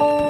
you.